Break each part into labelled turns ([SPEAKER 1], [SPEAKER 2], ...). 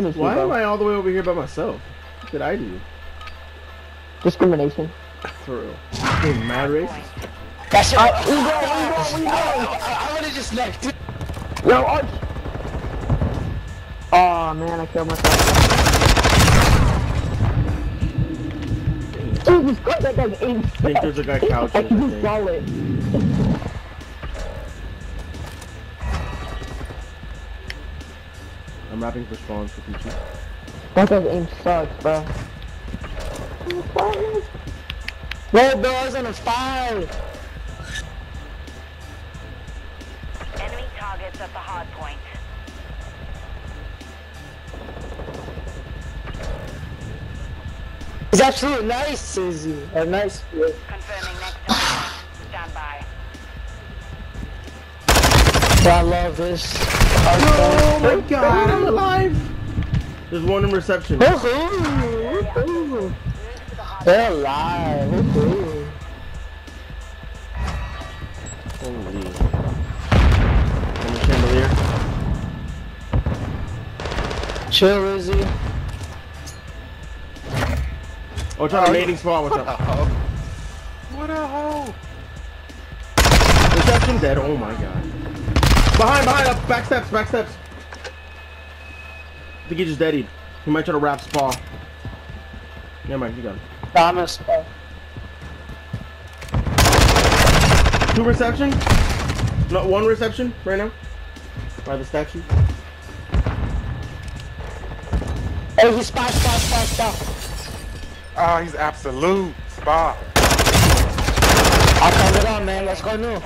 [SPEAKER 1] finish
[SPEAKER 2] Why
[SPEAKER 1] you,
[SPEAKER 2] am. I all the way over here by myself? What did I do?
[SPEAKER 1] Discrimination.
[SPEAKER 2] For real. Being mad racist.
[SPEAKER 3] That's it.
[SPEAKER 1] Uh, we go, we go, we go.
[SPEAKER 3] I, I would've just left.
[SPEAKER 1] Yo, Arch. Oh man, I killed myself. Jesus Christ, that guy's aimed.
[SPEAKER 2] I think there's a guy
[SPEAKER 1] I
[SPEAKER 2] couching.
[SPEAKER 1] can
[SPEAKER 2] I
[SPEAKER 1] just
[SPEAKER 2] think.
[SPEAKER 1] saw it.
[SPEAKER 2] I'm rapping for spawn for Peachy.
[SPEAKER 1] That guy's aim sucks, bro.
[SPEAKER 3] Red doors on a five.
[SPEAKER 4] Enemy targets at the hard point.
[SPEAKER 3] It's absolute nice, Izzy. A uh, nice. Yeah.
[SPEAKER 4] Confirming next target. Stand by.
[SPEAKER 3] I love this.
[SPEAKER 2] Oh my god, I'm alive! There's one in reception.
[SPEAKER 3] They're alive. Woohoo!
[SPEAKER 2] Holy. On the chandelier.
[SPEAKER 3] Chill, Izzy.
[SPEAKER 2] Oh, it's on oh, a mating spot. What's up? Oh.
[SPEAKER 5] What a hoe!
[SPEAKER 2] Reception dead. Oh my god. Behind, behind, up, back steps, back steps. I think he just deadied. He might try to wrap spa. Never mind, he got him.
[SPEAKER 3] Thomas. Uh,
[SPEAKER 2] Two reception? Not one reception right now. By the statue.
[SPEAKER 3] hey, he spot, spot, spot, spot.
[SPEAKER 5] Oh, he's absolute spot.
[SPEAKER 3] I'll count it on, man. Let's go new.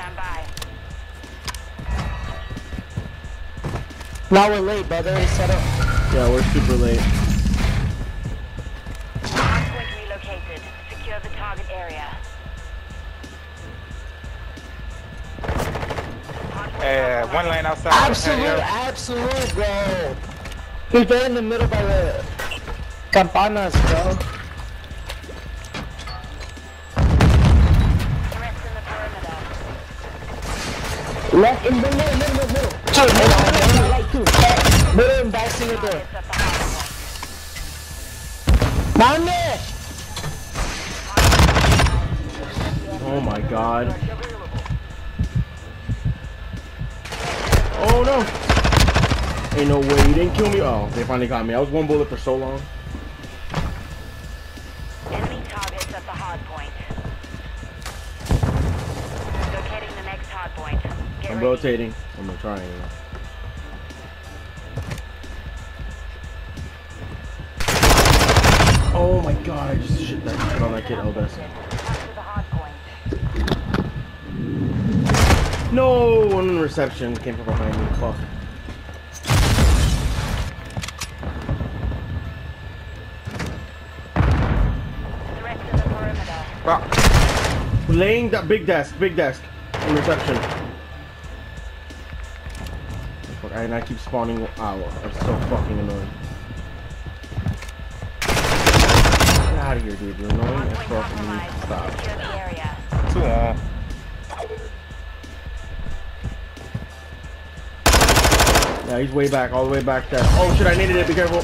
[SPEAKER 3] Now we're late, brother. He set up.
[SPEAKER 2] Yeah, we're super late.
[SPEAKER 4] Hardpoint relocated. Secure the target area. Hardpoint
[SPEAKER 5] Yeah, one lane outside.
[SPEAKER 3] Absolute, absolute, bro. He's right in the middle by the campanas, bro.
[SPEAKER 4] Threats in the perimeter.
[SPEAKER 1] Left in the middle, middle, middle, middle.
[SPEAKER 3] Two, middle,
[SPEAKER 1] Middle,
[SPEAKER 3] middle,
[SPEAKER 1] right two.
[SPEAKER 3] middle and back single door.
[SPEAKER 4] The hard.
[SPEAKER 3] Down there.
[SPEAKER 2] Oh my god. Oh no! Ain't no way, you didn't kill me. Oh, they finally got me. I was one bullet for so long.
[SPEAKER 4] Enemy targets at the hard point. Locating the next hard point. Get
[SPEAKER 2] I'm
[SPEAKER 4] ready.
[SPEAKER 2] rotating. I'm gonna try Oh my god, I just shit that shit on that kid Elvis. No one reception came from behind me. Fuck.
[SPEAKER 5] Well,
[SPEAKER 2] Laying that big desk, big desk in reception. Fuck, And I keep spawning oh, out. That's so fucking annoying. Out of here, dude. You're annoying as fuck and you need to stop.
[SPEAKER 4] Secure the area.
[SPEAKER 5] two on.
[SPEAKER 2] Yeah, he's way back, all the way back there. Oh shit, I needed it. Be careful.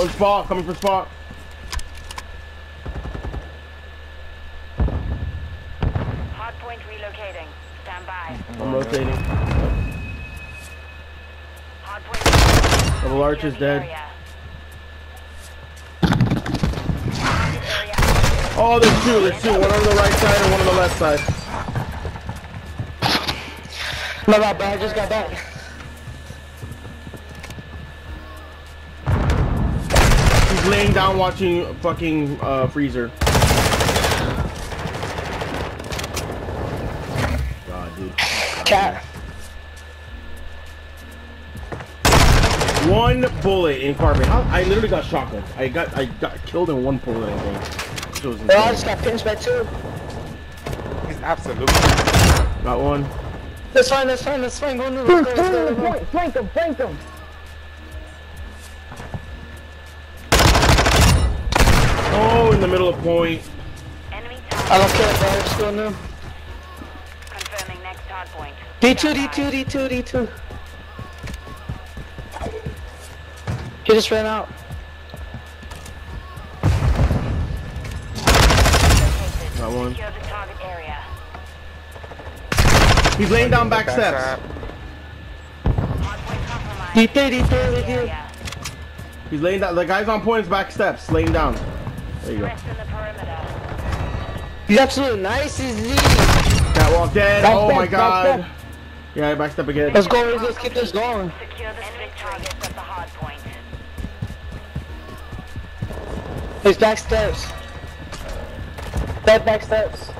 [SPEAKER 2] One spot, coming for spot.
[SPEAKER 4] Hardpoint relocating. Stand by.
[SPEAKER 2] I'm rotating.
[SPEAKER 4] Hardpoint.
[SPEAKER 2] Double arch is
[SPEAKER 4] Secure the
[SPEAKER 2] dead. Oh, there's two, there's two. One on the right side and one on the left side.
[SPEAKER 3] No, no, bro. I just got back.
[SPEAKER 2] He's laying down watching fucking uh, freezer. God, dude.
[SPEAKER 3] Cat.
[SPEAKER 2] One bullet in carbon. I literally got shotgun. I got I got killed in one bullet. I think. Oh, shit was
[SPEAKER 3] Bro, I just got pinched by two.
[SPEAKER 5] He's absolute.
[SPEAKER 2] Got one.
[SPEAKER 3] That's fine, that's fine, that's fine. Go new.
[SPEAKER 1] Dude,
[SPEAKER 3] Let's go,
[SPEAKER 1] turn
[SPEAKER 3] let's
[SPEAKER 1] the
[SPEAKER 3] go, let's
[SPEAKER 1] point. Flank him, flank him.
[SPEAKER 2] Oh, in the middle of point.
[SPEAKER 4] Enemy
[SPEAKER 3] go. I don't care, bro. Let's go new.
[SPEAKER 4] Confirming next hardpoint.
[SPEAKER 3] D2, D2, D2, D2. He just ran out.
[SPEAKER 4] Located.
[SPEAKER 2] Got one.
[SPEAKER 4] Secure the target area.
[SPEAKER 2] He's laying down back steps.
[SPEAKER 5] Backside.
[SPEAKER 4] Hardpoint compromised.
[SPEAKER 3] He did, he did, he did.
[SPEAKER 2] He's laying down. The guy's on point. His back steps, laying down. There you go.
[SPEAKER 4] Rest in the perimeter.
[SPEAKER 3] He's absolutely nice, is he?
[SPEAKER 2] Catwalk dead.
[SPEAKER 1] Back
[SPEAKER 2] oh
[SPEAKER 1] step,
[SPEAKER 2] my
[SPEAKER 1] back
[SPEAKER 2] god. Yeah, back step again.
[SPEAKER 3] Let's go, let's keep this going.
[SPEAKER 4] Secure the enemy at the hardpoint.
[SPEAKER 3] His back steps. Back, back steps.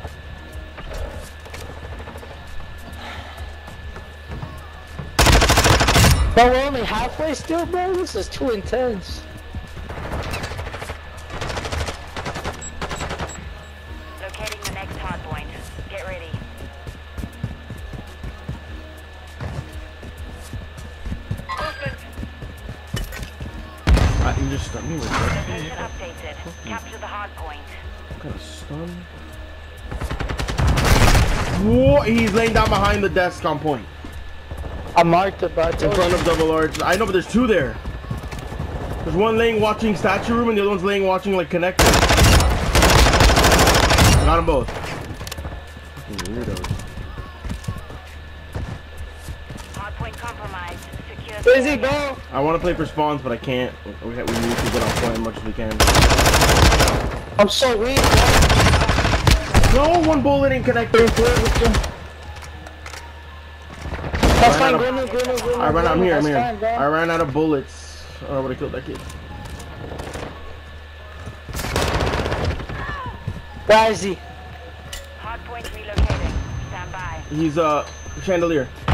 [SPEAKER 3] But we're only halfway still, bro? This is too intense.
[SPEAKER 4] Locating the next hardpoint. Get ready. Movement.
[SPEAKER 2] Uh, you just stunned me with that.
[SPEAKER 4] Location updated. Capture the hardpoint.
[SPEAKER 2] What kind of stun? Whoa, he's laying down behind the desk on point.
[SPEAKER 3] I marked it, but
[SPEAKER 2] In front of double large. I know, but there's two there. There's one laying watching statue room and the other one's laying watching like connector. I got them both. Fucking weirdos.
[SPEAKER 4] Hardpoint compromised. Secure the
[SPEAKER 3] Where is he,
[SPEAKER 4] area.
[SPEAKER 3] bro?
[SPEAKER 2] I want to play for spawns, but I can't. We, we need to get on point as much as we can.
[SPEAKER 3] I'm so weak.
[SPEAKER 2] No, one bullet in connector.
[SPEAKER 3] That's
[SPEAKER 2] Ran
[SPEAKER 3] fine,
[SPEAKER 2] out
[SPEAKER 3] go
[SPEAKER 2] of-
[SPEAKER 3] go in, go in.
[SPEAKER 2] I ran. I'm here. I'm here. I ran out of bullets. Oh, I would have killed that kid.
[SPEAKER 3] Where is he?
[SPEAKER 4] Hardpoint relocating. Stand by.
[SPEAKER 2] He's uh chandelier.
[SPEAKER 4] The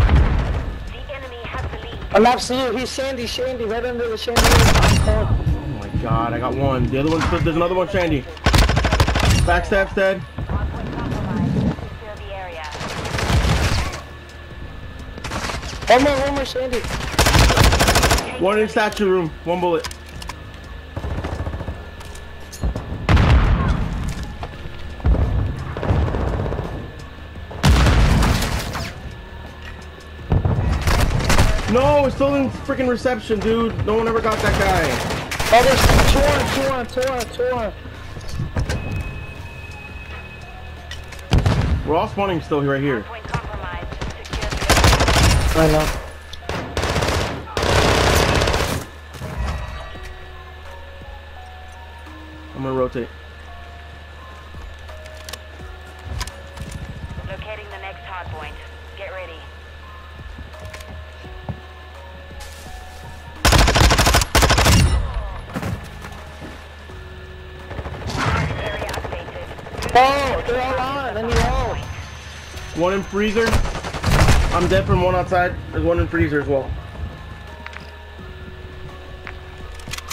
[SPEAKER 4] enemy has the lead.
[SPEAKER 3] I'm absolute. He's Shandy, Shandy, right under the Shandy.
[SPEAKER 2] God, I got one. The other one's there's another one, Shandy. Backstab's dead.
[SPEAKER 4] Hardpoint compromised. Secure the area.
[SPEAKER 3] One more, one more Shandy.
[SPEAKER 2] One in statue room. One bullet. No, it's still in freaking reception, dude. No one ever got that guy.
[SPEAKER 3] Oh, there's two on, two on, two on, two on.
[SPEAKER 2] We're all spawning still right here.
[SPEAKER 4] Hardpoint compromised. Secure the area.
[SPEAKER 3] I know.
[SPEAKER 2] I'm gonna rotate. One in freezer. I'm dead from one outside. There's one in freezer as well.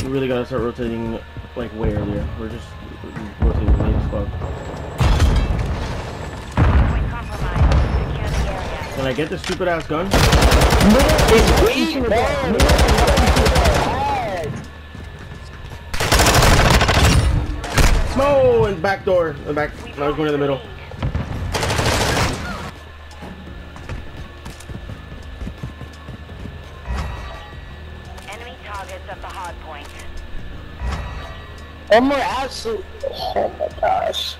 [SPEAKER 2] We really gotta start rotating like way earlier. We're just rotating late as fuck. Can I get this stupid ass gun?
[SPEAKER 3] He's weak, bro.
[SPEAKER 2] No, and back door. The back. I was going to the middle.
[SPEAKER 4] Enemy targets at the hardpoint.
[SPEAKER 3] One more absolute. Oh my gosh.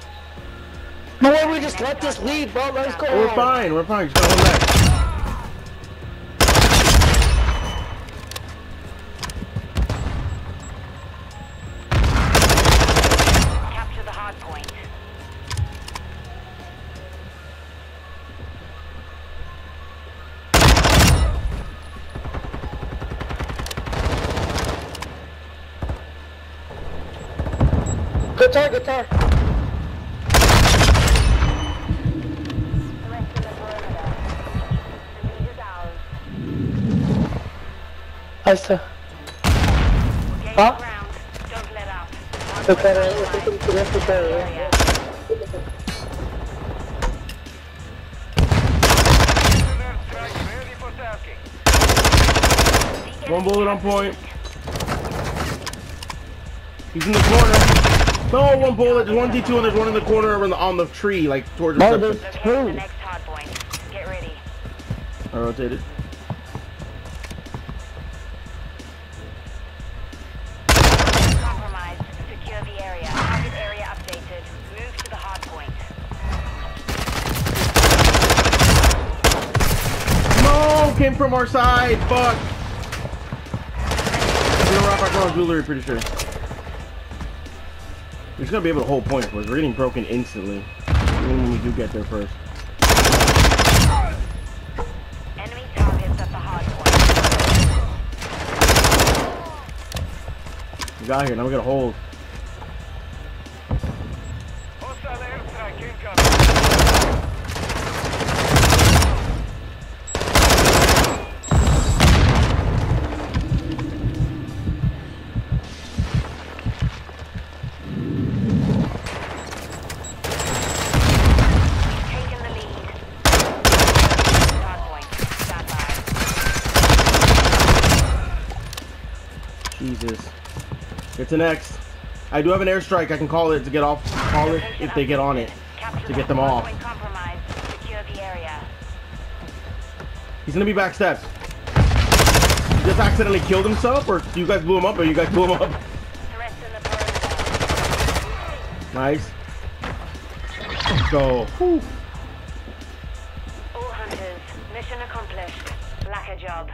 [SPEAKER 3] No way, we just let this lead, bro. Let's go.
[SPEAKER 2] We're fine. We're fine. Just gotta back.
[SPEAKER 3] Guitar, guitar.
[SPEAKER 4] Threats in the perimeter. The lead is ours.
[SPEAKER 3] Nice to.
[SPEAKER 4] Gain
[SPEAKER 3] Huh?
[SPEAKER 4] ground. Don't let up.
[SPEAKER 3] Guitar,
[SPEAKER 4] Hardpoint compromised.
[SPEAKER 3] guitar,
[SPEAKER 4] Area. The
[SPEAKER 2] One bullet on point. He's in the corner. No, one bullet. There's one D2 and there's one in the corner on the, on the tree, like towards
[SPEAKER 3] the.
[SPEAKER 2] Oh,
[SPEAKER 3] there's two.
[SPEAKER 2] I rotated. came from our side. Fuck. We're gonna rob our jewelry, pretty sure. Just gonna be able to hold point for us. We're getting broken instantly. Even when we do get there first.
[SPEAKER 4] Enemy targets at the hard point.
[SPEAKER 2] We got here. Now we gotta hold. An X. I do have an airstrike. I can call it to get off. Call it if they get on it. To get them off. He's gonna be back steps. He just accidentally killed himself, or you guys blew him up, or you guys blew him up? Nice. Let's go. Whew.
[SPEAKER 4] Accomplished. Lack a job.